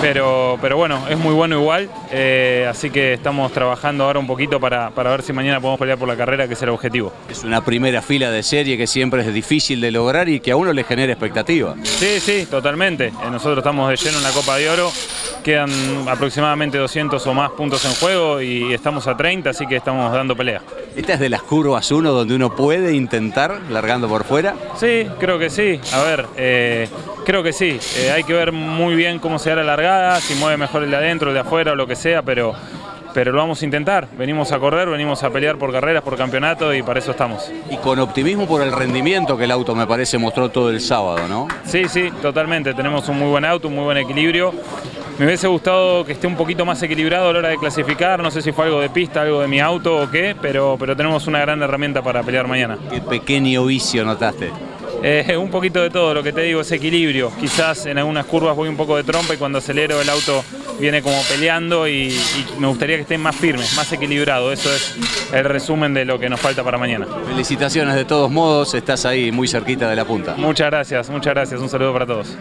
pero, pero bueno, es muy bueno igual, eh, así que estamos trabajando ahora un poquito para, para ver si mañana podemos pelear por la carrera, que es el objetivo. Es una primera fila de serie que siempre es difícil de lograr y que a uno le genera expectativa. Sí, sí, totalmente. Eh, Nosotros estamos de lleno en la Copa de Oro, quedan aproximadamente 200 o más puntos en juego y estamos a 30, así que estamos dando pelea. ¿Esta es de las curvas 1 donde uno puede intentar largando por fuera? Sí, creo que sí. A ver, eh, creo que sí. Eh, hay que ver muy bien cómo se da la largada, si mueve mejor el de adentro, el de afuera o lo que sea, pero, pero lo vamos a intentar. Venimos a correr, venimos a pelear por carreras, por campeonato y para eso estamos. Y con optimismo por el rendimiento que el auto me parece mostró todo el sábado, ¿no? Sí, sí, totalmente. Tenemos un muy buen auto, un muy buen equilibrio. Me hubiese gustado que esté un poquito más equilibrado a la hora de clasificar. No sé si fue algo de pista, algo de mi auto o qué, pero, pero tenemos una gran herramienta para pelear mañana. ¿Qué pequeño vicio notaste? Eh, un poquito de todo, lo que te digo es equilibrio. Quizás en algunas curvas voy un poco de trompa y cuando acelero el auto viene como peleando y, y me gustaría que estén más firmes, más equilibrado. Eso es el resumen de lo que nos falta para mañana. Felicitaciones de todos modos, estás ahí muy cerquita de la punta. Muchas gracias, muchas gracias. Un saludo para todos.